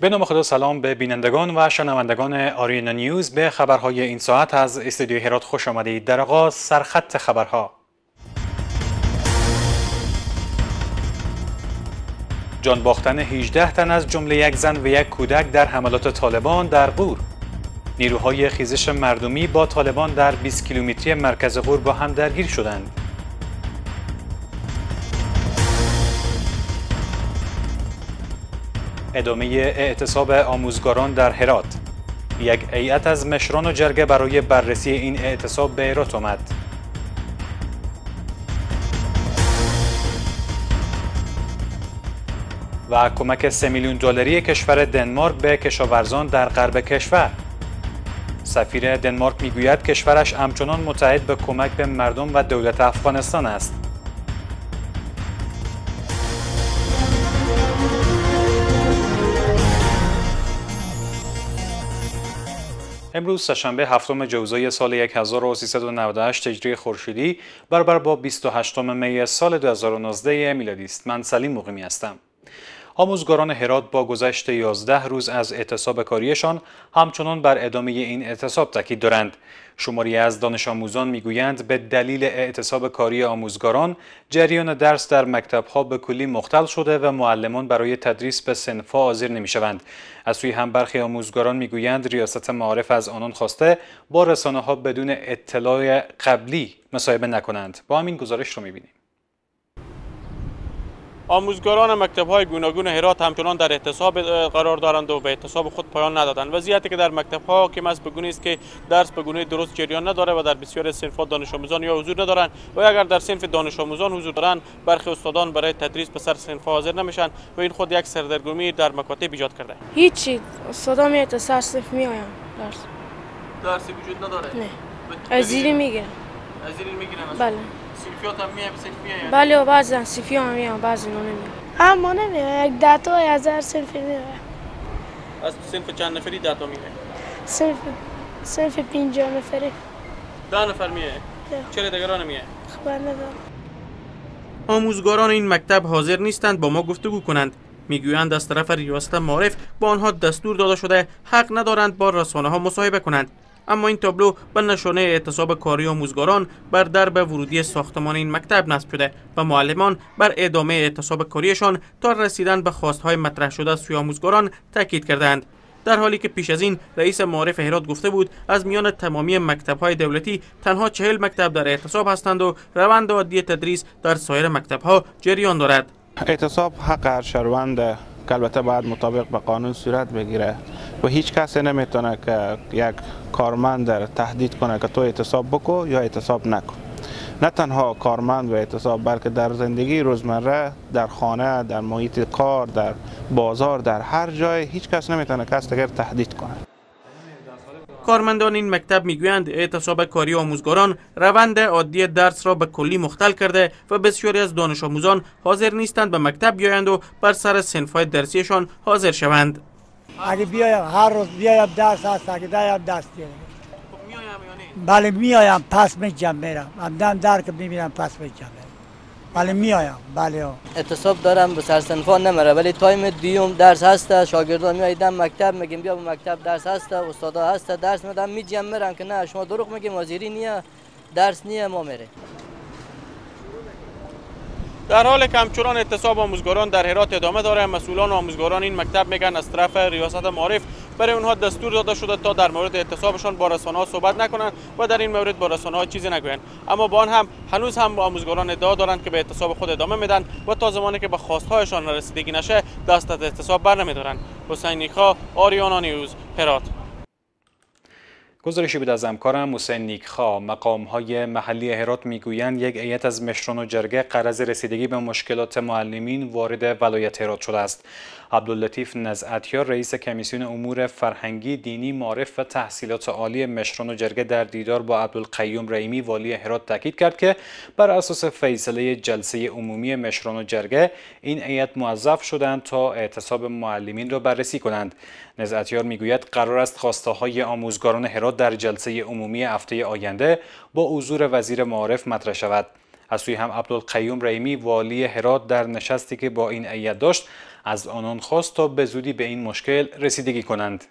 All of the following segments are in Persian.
به نام خدا سلام به بینندگان و شنوندگان آرینا نیوز. به خبرهای این ساعت از استودیو هرات خوش آمدید. در آغاز سرخط خبرها. جان باختن 18 تن از جمله یک زن و یک کودک در حملات طالبان در قور نیروهای خیزش مردمی با طالبان در 20 کیلومتری مرکز غور با هم درگیر شدند. ادامه اعتصاب آموزگاران در هرات. یک هیئت از مشران و جرگه برای بررسی این اعتصاب به هرات آمد. و کمک 3 میلیون دلاری کشور دنمارک به کشاورزان در غرب کشور. سفیر دنمارک می‌گوید کشورش همچنان متحد به کمک به مردم و دولت افغانستان است. امروز سهشنبه هفتم جوزای سال 1398 هجری خورشیدی برابر با 28 می سال 2019 میلادی است. من سلیم مقیمی هستم. آموزگاران هرات با گذشت 11 روز از اعتصاب کاریشان همچنان بر ادامه این اعتصاب تاکید دارند. شماری از دانش آموزان می‌گویند به دلیل اعتصاب کاری آموزگاران جریان درس در مکتبها به کلی مختل شده و معلمان برای تدریس به صنفها حاضر نمی‌شوند. از سوی هم برخی آموزگاران می‌گویند ریاست معارف از آنان خواسته با رسانه ها بدون اطلاع قبلی مصاحبه نکنند. با همین گزارش رو می‌بینیم. آموزگاران مکتب های گوناگون هرات همچنان در اعتصاب قرار دارند و به اعتصاب خود پایان ندادند. وضعیتی که در مکتب ها حاکم است به است که درس به گونه درست جریان نداره و در بسیاری صنف دانش آموزان یا حضور ندارند. و اگر در صنف دانش آموزان حضور دارند برخی استادان برای تدریس به سر صنف حاضر نمیشن و این خود یک سردرگمی در مکاتب ایجاد کرده هیچی. استادا میاد سر صنف میایم درس. درسی وجود نداره؟ نه. ازیری می‌گیرن. ازیری می‌گیرن؟ بله. سیلفیات هم میه سیلفیه بله و بعضی سیفی هم میان بعضی نمیان اما یک دتا از هر میاد از صنف چند نفری دتا میه صنف صنف پنجاه نفری. ده نفر میه چرا دیگران میه خبر ندارم. آموزگاران این مکتب حاضر نیستند با ما گفتگو کنند. می‌گویند از طرف ریاست معارف با آنها دستور داده شده حق ندارند با رسانه ها مصاحبه کنند. اما این تابلو به نشانه اعتصاب کاری آموزگاران بر درب ورودی ساختمان این مکتب نصب شده و معلمان بر ادامه اعتصاب کاریشان تا رسیدن به خواستهای مطرح شده سوی آموزگاران تاکید کردند در حالی که پیش از این رئیس معارف هرات گفته بود از میان تمامی مکتب‌های دولتی تنها چهل مکتب در اعتصاب هستند و روند عادی تدریس در سایر مکتب‌ها جریان دارد. اعتصاب حق هر شهروند که البته باید مطابق به قانون صورت بگیره و هیچ کسی نمی‌تونه که یک کارمند تهدید کنه که تو اعتصاب بکو یا اعتصاب نکن. نه تنها کارمند و اعتصاب بلکه در زندگی روزمره در خانه در محیط کار در بازار در هر جای هیچ کس نمی‌تونه کس دیگر تهدید کنه. کارمندان این مکتب می‌گویند اعتصاب کاری آموزگاران روند عادی درس را به کلی مختل کرده و بسیاری از دانش آموزان حاضر نیستند به مکتب بیایند و بر سر صنفهای درسیشان حاضر شوند. اگه بیایم هر روز بیایم درس هست اگه بیایم درس بیایم بله میایم پس میجم میرم. در که می‌بینم پس میجم بله میایم بله اعتصاب دارم به سرسنفان نمیره ولی تایم دیوم درس هست شاگردان میایدن مکتب میگیم بیا به مکتب درس هست استادا هست درس میدم میجم میرم که نه شما دروغ میگیم وزیری نیه درس نیه ما میره در حال که همچنان اعتصاب آموزگاران در هرات ادامه داره. مسئولان و آموزگاران این مکتب میگن از طرف ریاست معارف برای اونها دستور داده شده تا در مورد اعتصابشان با رسانه ها صحبت نکنند و در این مورد با رسانه ها چیزی نگویند. اما با آن هم هنوز هم آموزگاران ادعا دارند که به اعتصاب خود ادامه میدن و تا زمانی که به خواستهایشان رسیدگی نشه دست از اعتصاب بر نمیدارند حسین نیکا آریانا نیوز هرات. گزارشی بود از همکارم حسین نیکخا. مقام های محلی هرات می‌گویند یک هیئت از مشران و جرگه قرض رسیدگی به مشکلات معلمین وارد ولایت هرات شده است. عبداللطیف نزعتیار رئیس کمیسیون امور فرهنگی دینی معرف و تحصیلات عالی مشران و جرگه در دیدار با عبدالقیوم رحیمی والی هرات تاکید کرد که بر اساس فیصله جلسه عمومی مشران و جرگه این هیئت موظف شدند تا اعتصاب معلمین را بررسی کنند. نزعتیار می‌گوید قرار است خواسته های آموزگاران هرات در جلسه عمومی هفته آینده با حضور وزیر معارف مطرح شود از سوی هم عبدالقیوم ریمی والی هرات در نشستی که با این ایت داشت از آنان خواست تا به زودی به این مشکل رسیدگی کنند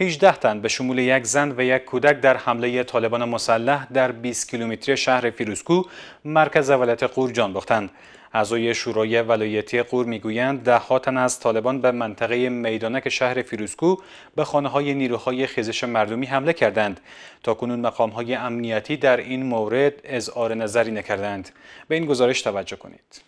18 تن به شمول یک زن و یک کودک در حمله طالبان مسلح در 20 کیلومتری شهر فیروزکو مرکز ولایت قور جان باختند. اعضای شورای ولایتی قور می‌گویند ده تن از طالبان به منطقه میدانک شهر فیروزکو به خانه های نیروهای خیزش مردمی حمله کردند تا کنون مقام های امنیتی در این مورد اظهار نظری نکردند. به این گزارش توجه کنید.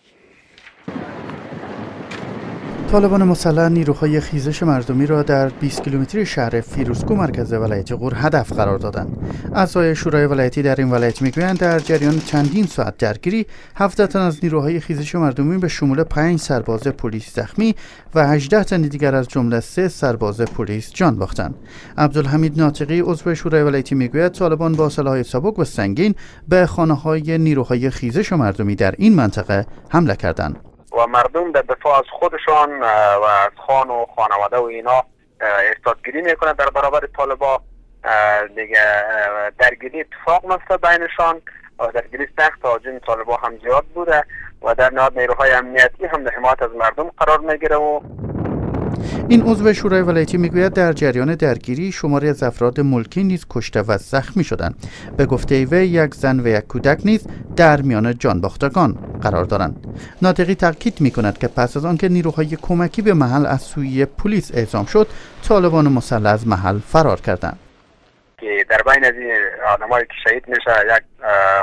طالبان مسلح نیروهای خیزش مردمی را در 20 کیلومتری شهر فیروزکو مرکز ولایت غور هدف قرار دادند. اعضای شورای ولایتی در این ولایت می‌گویند در جریان چندین ساعت درگیری 17 تن از نیروهای خیزش مردمی به شمول 5 سرباز پلیس زخمی و 18 تن دیگر از جمله سه سرباز پلیس جان باختند. عبدالحمید ناطقی عضو شورای ولایتی می‌گوید طالبان با سلاحهای سبک و سنگین به خانه های نیروهای خیزش مردمی در این منطقه حمله کردند. و مردم در دفاع از خودشان و از خان و خانواده و اینا استادگیری می‌کنند در برابر طالبا دیگه درگیری اتفاق مسته بینشان. و درگیری سخت آجین طالبا هم زیاد بوده. و در نهاد نیروهای امنیتی هم در حمایت از مردم قرار می‌گیره و این عضو شورای ولایتی می‌گوید در جریان درگیری شماری از افراد ملکی نیز کشته و زخمی شدند. به گفته وی یک زن و یک کودک نیز در میان جانباختگان قرار دارند. ناطقی تاکید می کند که پس از آنکه نیروهای کمکی به محل از سوی پلیس اعزام شد طالبان مسلح از محل فرار کردند. که در بین از این آدمایی که شهید میشه یک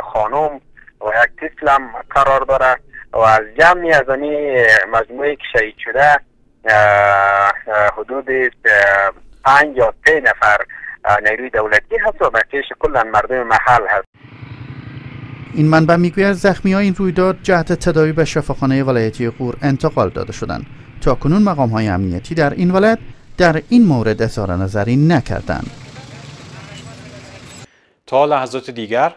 خانم و یک طفلم قرار داره و از جمعی از مجموعه که شهید شده حدود پنج یا سه نفر نیروی دولتی هست و بقیهش کلا مردم محل هست. این منبع می‌گوید زخمی های این رویداد جهت تداوی به شفاخانه ولایتی قور انتقال داده شدند تا کنون مقام های امنیتی در این ولایت در این مورد اظهار نظری نکردند. تا لحظات دیگر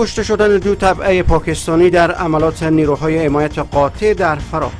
کشته شدن دو طبعه پاکستانی در عملات نیروهای حمایت قاطع در فرا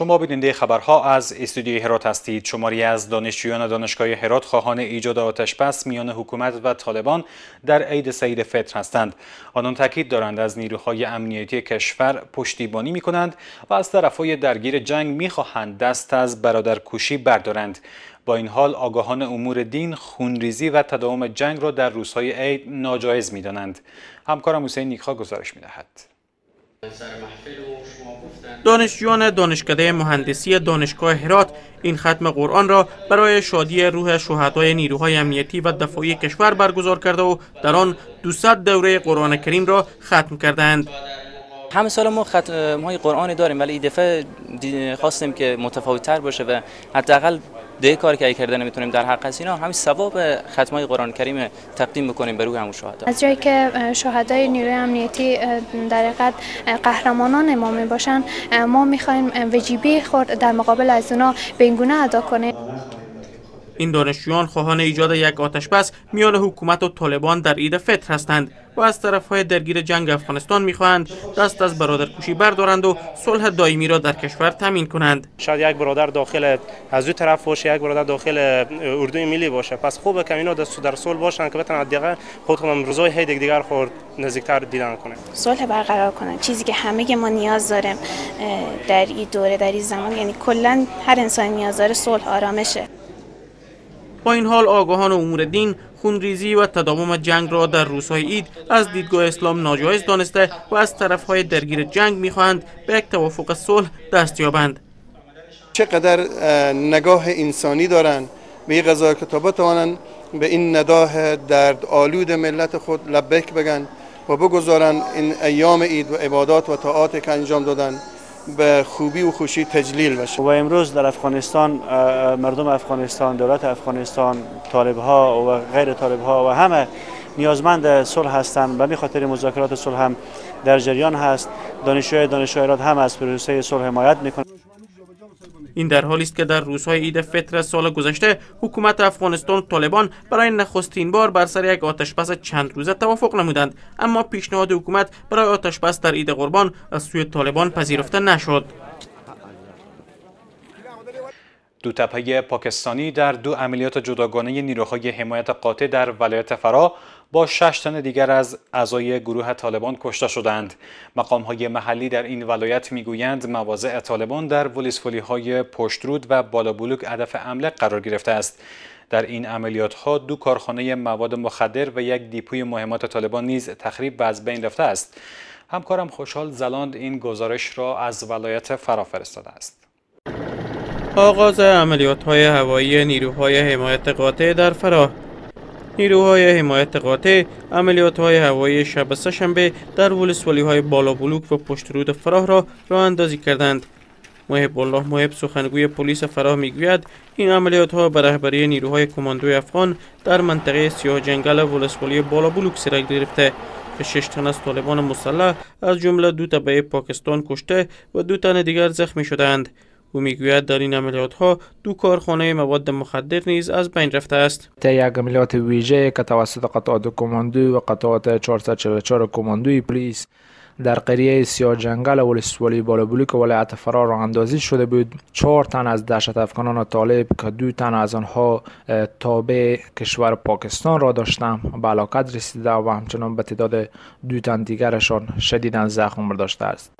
شما بیننده خبرها از استودیوی هرات هستید. شماری از دانشجویان دانشگاه هرات خواهان ایجاد آتش بس میان حکومت و طالبان در عید سعید فطر هستند. آنان تاکید دارند از نیروهای امنیتی کشور پشتیبانی می کنند و از طرفهای درگیر جنگ می خواهند دست از برادرکشی بردارند. با این حال آگاهان امور دین خونریزی و تداوم جنگ را در روزهای عید ناجایز می دانند همکارم حسین نیکخا گزارش می دهد. دانشجویان دانشکده مهندسی دانشگاه هرات این ختم قرآن را برای شادی روح شهدای نیروهای امنیتی و دفاعی کشور برگزار کرده و در آن 200 دوره قرآن کریم را ختم کردند. همه سال ما ختم های قرآن داریم ولی این دفعه خواستیم که متفاوت تر باشه و حداقل ده کاری که کرده نمی‌تونیم در حق اینا همین ثواب ختم های قرآن کریم تقدیم بکنیم به روی همون شهدا. از جایی که شهدای نیروی امنیتی در حقیقت قهرمانان ما می باشن ما می‌خوایم وجیبی خود در مقابل از اونا به ادا کنیم. این دانشجویان خواهان ایجاد یک آتش بس میان حکومت و طالبان در عید فطر هستند و از طرف های درگیر جنگ افغانستان می‌خواهند دست از برادرکشی بردارند و صلح دائمی را در کشور تامین کنند. شاید یک برادر داخل از دو طرف باشه یک برادر داخل اردوی ملی باشه. پس خوبه که اینا دست در صلح باشن که بتونن دیگه خودشون روزای هی دیگر خورد نزدیکتر دیدن کنه صلح برقرار کنن. چیزی که همه ما نیاز داریم در این دوره در این زمان یعنی کلا هر انسان نیاز داره صلح آرامشه. با این حال آگاهان امور دین خونریزی و تداوم جنگ را در روزهای عید از دیدگاه اسلام ناجایز دانسته و از طرفهای درگیر جنگ می‌خواهند به یک توافق صلح دست یابند. چقدر نگاه انسانی دارند به این قضا که به این نداه درد آلود ملت خود لبک بگن و بگذارند این ایام عید و عبادات و طاعات که انجام دادن. به خوبی و خوشی تجلیل بشه. و امروز در افغانستان مردم افغانستان دولت افغانستان طالب ها و غیر طالب ها و همه نیازمند صلح هستند. به خاطر مذاکرات صلح هم در جریان هست. دانشجوی دانشجویان هم از پروسه صلح حمایت می‌کنند. این در حالی است که در روزهای عید فطر سال گذشته حکومت افغانستان و طالبان برای نخستین بار بر سر یک آتشبس چند روزه توافق نمودند. اما پیشنهاد حکومت برای آتشبس در عید قربان از سوی طالبان پذیرفته نشد. دو تپه پاکستانی در دو عملیات جداگانه نیروهای حمایت قاطع در ولایت فرا با شش تن دیگر از اعضای گروه طالبان کشته شدند. مقام های محلی در این ولایت می‌گویند مواضع طالبان در ولیسفولی های پشترود و بالابلوک هدف حمله قرار گرفته است. در این عملیات ها دو کارخانه مواد مخدر و یک دیپوی مهمات طالبان نیز تخریب و از بین رفته است. همکارم خوشحال زلاند این گزارش را از ولایت فرا فرستاده است. آغاز عملیات های هوایی نیروهای حمایت قاطع در فراه نیروهای حمایت قاطع عملیات های هوایی شب سهشنبه در ولسوالی های بالا بلوک و پشت رود فراه را راه اندازی کردند. محب الله محب سخنگوی پلیس فراه می‌گوید این عملیات ها به رهبری نیروهای کماندوی افغان در منطقه سیاه جنگل ولسوالی بالا بلوک صورت گرفته که شش تن از طالبان مسلح از جمله دو تبعه پاکستان کشته و دو تن دیگر زخمی شدند. او می‌گوید در این عملیات ها دو کارخانه مواد مخدر نیز از بین رفته است. یک عملیات ویژه که توسط قطعات کماندو و قطعات 444 کماندوی پلیس در قریه سیاه جنگل ولسوالی بالابلوک ولایت فرار را اندازی شده بود چهار تن از دهشت افغانان طالب که دو تن از آنها تابع کشور پاکستان را داشتند به علاقت رسیده و همچنان به تعداد دو تن دیگرشان شدیدا زخم برداشته است.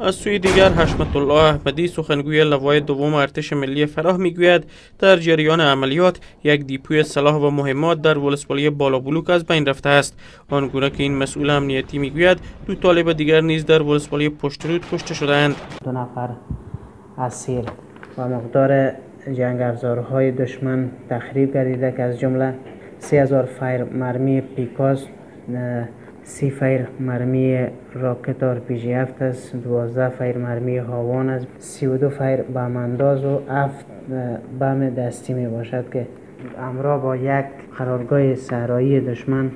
از سوی دیگر حشمت الله احمدی سخنگوی لوای دوم ارتش ملی فراه می‌گوید در جریان عملیات یک دیپوی سلاح و مهمات در ولسوالی بالابلوک از بین رفته است. آنگونه که این مسئول امنیتی می‌گوید دو طالب دیگر نیز در ولسوالی پشترود کشته شدهاند. دو نفر اسیر و مقدار جنگ دشمن تخریب گردیده که از جمله 3000 فیر مرمی پیکاس سی فیر مرمی راکت آر پی جی هفت است دوازده فیر مرمی هاوان است سی و دو فیر بمانداز و هفت بم دستی می باشد که همراه با یک قرارگاه صحرایی دشمن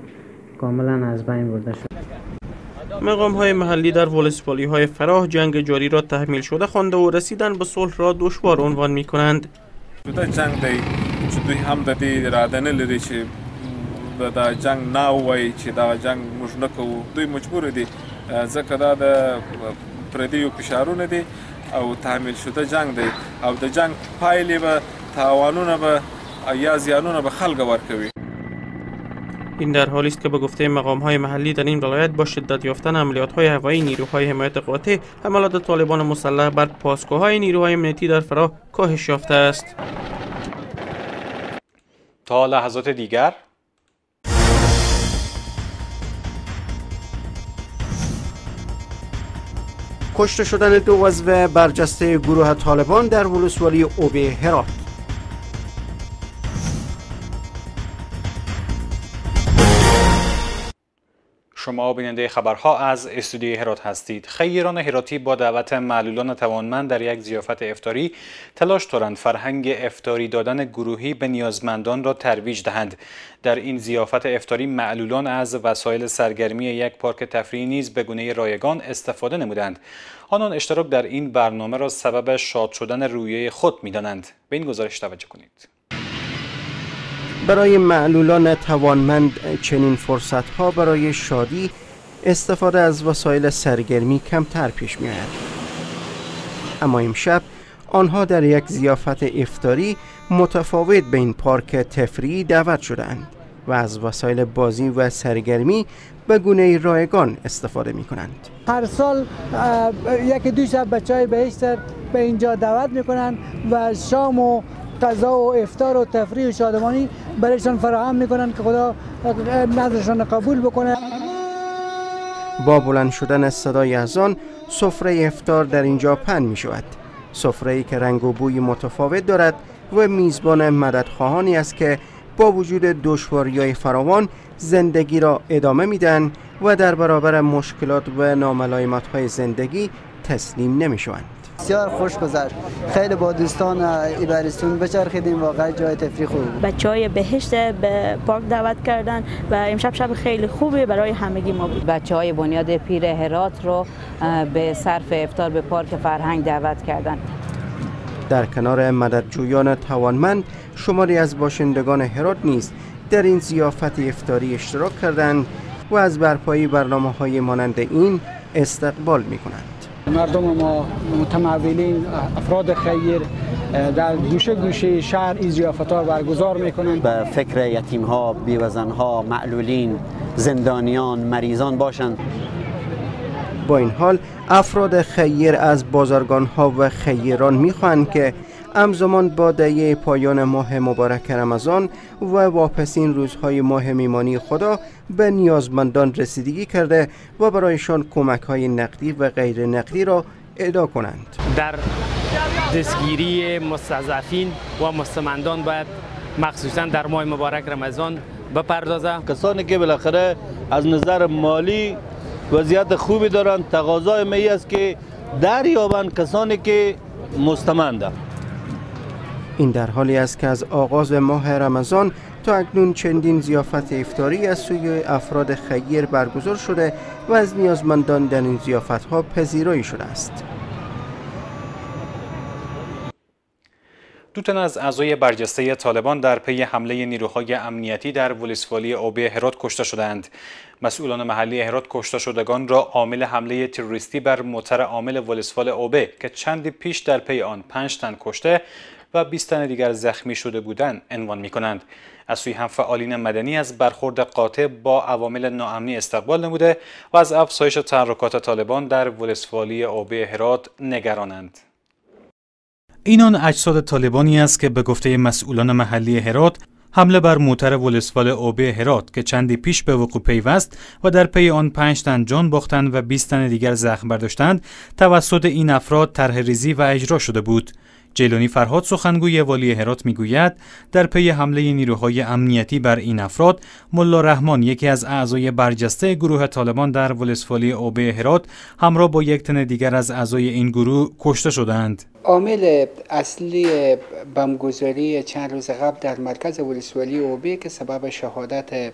کاملا از بین برده شد. مقام های محلی در ولسوالی های فراه جنگ جاری را تحمیل شده خوانده و رسیدن به صلح را دشوار عنوان می کنند جنگ دی چې دوی هم د دې اراده نه لري چې د جنگ نه وای چې دا جنگ موږ نه کوو. دوی مجبور دي ځکه دا د پردیو فشارونه دي او تحمیل شده جنگ دی. او د جنگ پایلې به تاوانونه به یا زیانونه به خلک ورکوي. این در حالی است که به گفته مقام های محلی در این ولایت با شدت یافتن عملیات های هوایی نیروهای حمایت قاطع حملات طالبان مسلح بر پاسگاه نیروهای امنیتی در فراه کاهش یافته است. تا لحظات دیگر کشته شدن دو عضو برجسته گروه طالبان در ولسوالی اوبه هرات. شما بیننده خبرها از استودیوی هرات هستید. خیران هراتی با دعوت معلولان توانمند در یک زیافت افتاری تلاش دارند فرهنگ افتاری دادن گروهی به نیازمندان را ترویج دهند. در این زیافت افتاری معلولان از وسایل سرگرمی یک پارک تفریحی نیز به گونه رایگان استفاده نمودند. آنان اشتراک در این برنامه را سبب شاد شدن رویه خود می‌دانند. به این گزارش توجه کنید. برای معلولان توانمند چنین فرصت ها برای شادی استفاده از وسایل سرگرمی کمتر پیش می آید. اما امشب آنها در یک زیافت افتاری متفاوت به این پارک تفریحی دعوت شدند و از وسایل بازی و سرگرمی به گونه رایگان استفاده می کنند. هر سال یک دو شب بچه های بهشتر به اینجا دعوت می کنند و شام و غذا و افطار و تفریح و شادمانی برایشان فراهم می‌کنن که خدا نظرشان قبول بکنه با بلند شدن صدای اذان سفره افطار در اینجا پن می شود سفره ای که رنگ و بوی متفاوت دارد و میزبان مددخواهانی است که با وجود دشواری های فراوان زندگی را ادامه میدن و در برابر مشکلات و ناملایمت های زندگی تسلیم نمی شوند. بسیار خوش گذشت. خیلی با دوستان ایبرستون بچرخیدیم واقعا جای تفریح خوب بچه های بهشت به پارک دعوت کردن و امشب شب خیلی خوبی برای همگی ما بود. بچه های بنیاد پیر هرات رو به صرف افتار به پارک فرهنگ دعوت کردن. در کنار مددجویان توانمند شماری از باشندگان هرات نیز در این زیافت افتاری اشتراک کردند و از برپایی برنامه های مانند این استقبال می کنند. مردم ما متمولین افراد خیر در گوشه گوشه شهر این زیافت ها برگزار می‌کنند. به فکر یتیم ها بیوزن ها معلولین زندانیان مریضان باشند. با این حال افراد خیر از بازرگان ها و خیران می‌خواهند که همزمان با دهیه پایان ماه مبارک رمضان و واپسین روزهای ماه میمانی خدا به نیازمندان رسیدگی کرده و برایشان کمک های نقدی و غیر نقدی را ادا کنند. در دستگیری مستضعفین و مستمندان باید مخصوصا در ماه مبارک رمضان بپردازه. کسانی که بالاخره از نظر مالی وضعیت خوبی دارند تقاضای می است که دریابند کسانی که مستمندند این در حالی است که از آغاز ماه رمضان تا اکنون چندین زیافت افطاری از سوی افراد خیر برگزار شده و از نیازمندان در این زیافت ها پذیرایی شده است. دو تن از اعضای برجسته طالبان در پی حمله نیروهای امنیتی در ولسوالی اوبه هرات کشته شدند. مسئولان محلی هرات کشته شدگان را عامل حمله تروریستی بر موتر عامل ولسوال اوبه که چندی پیش در پی آن پنج تن کشته و 20 تن دیگر زخمی شده بودند عنوان می کنند. از سوی هم فعالین مدنی از برخورد قاطع با عوامل ناامنی استقبال نموده و از افزایش تحرکات طالبان در ولسوالی اوبه هرات نگرانند. این آن اجساد طالبانی است که به گفته مسئولان محلی هرات حمله بر موتر ولسوال اوبه هرات که چندی پیش به وقوع پیوست و در پی آن پنج تن جان باختند و 20 تن دیگر زخم برداشتند توسط این افراد طرح ریزی و اجرا شده بود جیلانی فرهاد سخنگوی والی هرات می‌گوید در پی حمله نیروهای امنیتی بر این افراد ملا رحمان یکی از اعضای برجسته گروه طالبان در ولسوالی اوبه هرات همراه با یک تن دیگر از اعضای این گروه کشته شدند عامل اصلی بمگذاری چند روز قبل در مرکز ولسوالی اوبه که سبب شهادت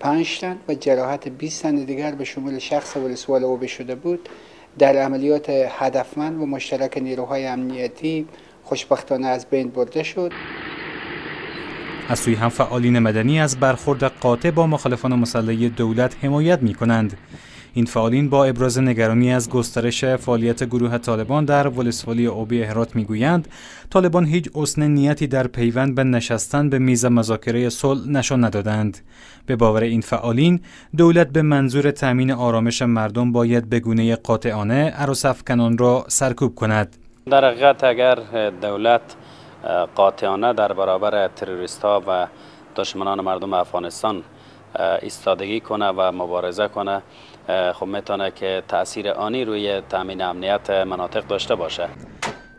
پنج تن و جراحت 20 تن دیگر به شمول شخص ولسوال اوبه شده بود در عملیات هدفمند و مشترک نیروهای امنیتی خوشبختانه از بین برده شد. از سوی هم فعالین مدنی از برخورد قاطع با مخالفان مسلح دولت حمایت می کنند. این فعالین با ابراز نگرانی از گسترش فعالیت گروه طالبان در ولسوالی اوبی هرات می‌گویند طالبان هیچ اصن نیتی در پیوند به نشستن به میز مذاکره صلح نشان ندادند. به باور این فعالین دولت به منظور تامین آرامش مردم باید به گونه قاطعانه عروس افکنان را سرکوب کند. در حقیقت اگر دولت قاطعانه در برابر تروریست ها و دشمنان مردم افغانستان ایستادگی کنه و مبارزه کنه خب می‌تونه که تاثیر آنی روی تامین امنیت مناطق داشته باشه.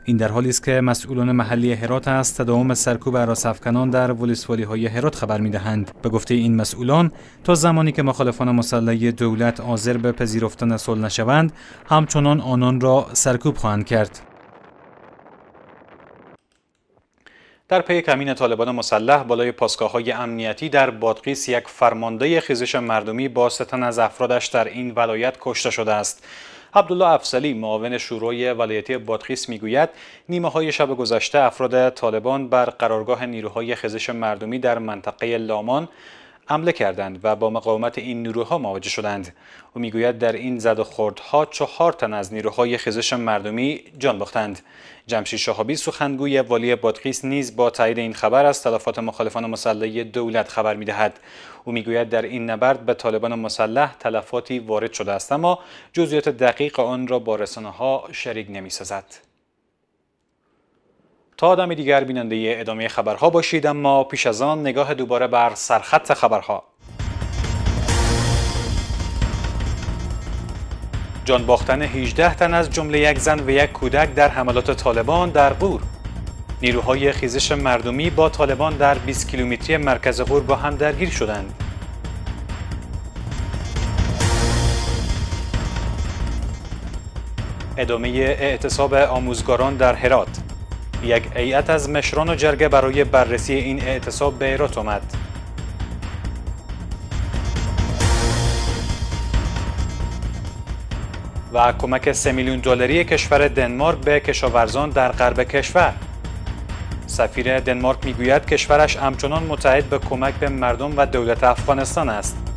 این در حالی است که مسئولان محلی هرات از تداوم سرکوب افکنان در ولسوالی های هرات خبر می‌دهند. به گفته این مسئولان تا زمانی که مخالفان مسلح دولت حاضر به پذیرفتن صلح نشوند همچنان آنان را سرکوب خواهند کرد. در پی کمین طالبان مسلح بالای پاسگاه های امنیتی در بادغیس یک فرمانده خیزش مردمی با ستن از افرادش در این ولایت کشته شده است. عبدالله افسلی معاون شورای ولایتی بادغیس می‌گوید نیمه های شب گذشته افراد طالبان بر قرارگاه نیروهای خیزش مردمی در منطقه لامان حمله کردند و با مقاومت این نیروها مواجه شدند. او می‌گوید در این زد و خوردها چهار تن از نیروهای خیزش مردمی جان باختند. جمشید شهابی سخنگوی والی بادغیس نیز با تایید این خبر از تلفات مخالفان مسلح دولت خبر می‌دهد. او می‌گوید در این نبرد به طالبان مسلح تلفاتی وارد شده است اما جزئیات دقیق آن را با رسانه ها شریک نمی‌سازد. تا آدم دیگر بیننده ادامه خبرها باشید اما پیش از آن نگاه دوباره بر سرخط خبرها. جان باختن 18 تن از جمله یک زن و یک کودک در حملات طالبان در قور نیروهای خیزش مردمی با طالبان در 20 کیلومتری مرکز قور با هم درگیر شدند. ادامه اعتصاب آموزگاران در هرات. یک هیئت از مشران و جرگه برای بررسی این اعتصاب به ایرات آمد. و کمک 3 میلیون دلاری کشور دنمارک به کشاورزان در غرب کشور. سفیر دنمارک می‌گوید کشورش همچنان متحد به کمک به مردم و دولت افغانستان است.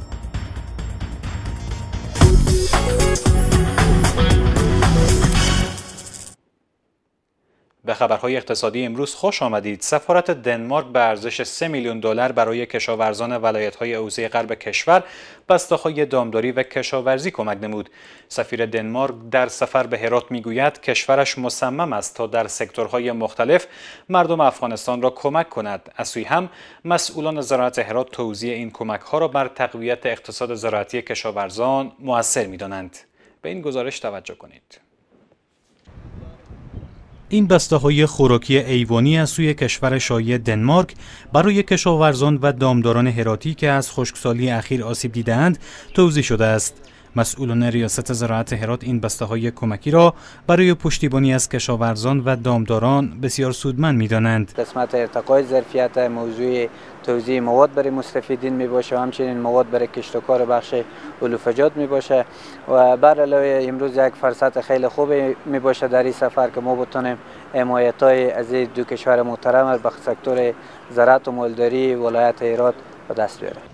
به خبرهای اقتصادی امروز خوش آمدید. سفارت دنمارک به ارزش 3 میلیون دلار برای کشاورزان ولایت‌های حوزه غرب کشور بسته‌های دامداری و کشاورزی کمک نمود. سفیر دنمارک در سفر به هرات می‌گوید کشورش مصمم است تا در سکتورهای مختلف مردم افغانستان را کمک کند. از سوی هم مسئولان زراعت هرات توزیع این کمک‌ها را بر تقویت اقتصاد زراعتی کشاورزان موثر می‌دانند. به این گزارش توجه کنید. این بسته های خوراکی ایوانی از سوی کشور شایی دنمارک برای کشاورزان و دامداران هراتی که از خشکسالی اخیر آسیب دیدند توضیح شده است. مسئولان ریاست زراعت هرات این بسته های کمکی را برای پشتیبانی از کشاورزان و دامداران بسیار سودمند می دانند. قسمت ارتقای ظرفیت موضوع توزیع مواد برای مستفیدین می باشه و همچنین مواد برای کشتکار بخش علوفجات می باشه و بر امروز یک فرصت خیلی خوب می باشه در این سفر که ما بتونیم حمایت های از دو کشور محترم به سکتور زراعت و مالداری ولایت هرات به دست بیاریم.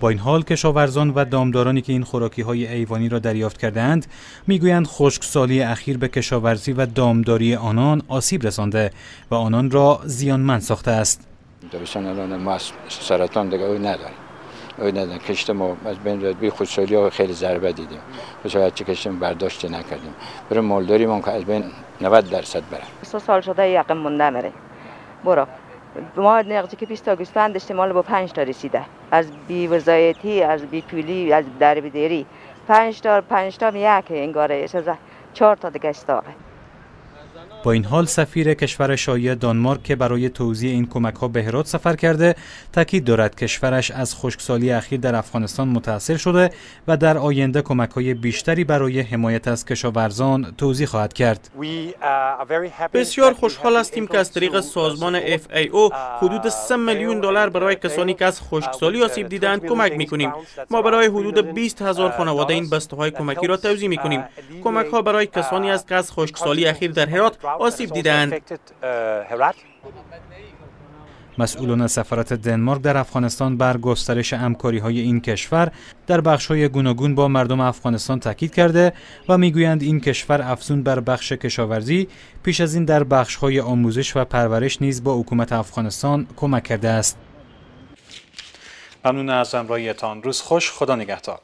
با این حال کشاورزان و دامدارانی که این خوراکی های ایوانی را دریافت کردند می‌گویند خشکسالی اخیر به کشاورزی و دامداری آنان آسیب رسانده و آنان را زیانمند ساخته است. درستان الان ما سرطان دیگه اوی نداریم. اوی نداریم. کشت ما از بین رد بی خودسالی ها خیلی ضربه دیدیم. بسیار چی کشتیم برداشت نکردیم. برای مالداری ما که از بین 90 درصد بره. سه سال شده یقین مونده میره برو. ما نقضی که 20 آگوست داشتیم مال با 5 تا رسیده. از بی وزایتی از بی پولی از دربدری 5 تا 5 تا یک انگاره چهار تا دیگه استاقه. با این حال سفیر کشور شایی دانمارک که برای توزیع این کمک ها به هرات سفر کرده تاکید دارد کشورش از خشکسالی اخیر در افغانستان متاثر شده و در آینده کمک های بیشتری برای حمایت از کشاورزان توزیع خواهد کرد. بسیار خوشحال هستیم که از طریق سازمان FAO حدود 3 میلیون دلار برای کسانی که از خشکسالی آسیب دیدند کمک می‌کنیم. ما برای حدود 20 هزار خانواده این بسته های کمکی را توزیع می‌کنیم. کمک ها برای کسانی است که از خشکسالی اخیر در هرات آسیب دیدند. مسئولان سفارت دنمارک در افغانستان بر گسترش همکاری های این کشور در بخش های گوناگون با مردم افغانستان تاکید کرده و می‌گویند این کشور افزون بر بخش کشاورزی پیش از این در بخش های آموزش و پرورش نیز با حکومت افغانستان کمک کرده است. ممنون از همراهیتان روز خوش خدا نگهدار